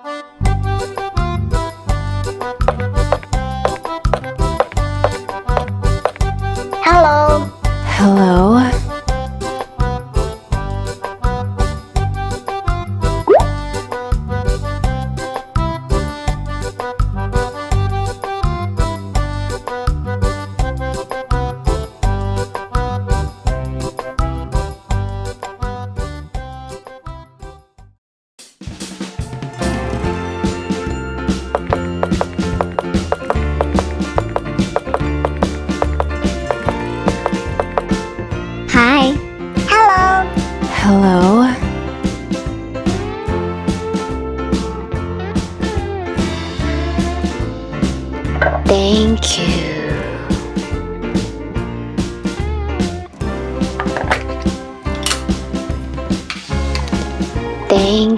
Hello. Hello? Thank you. Thank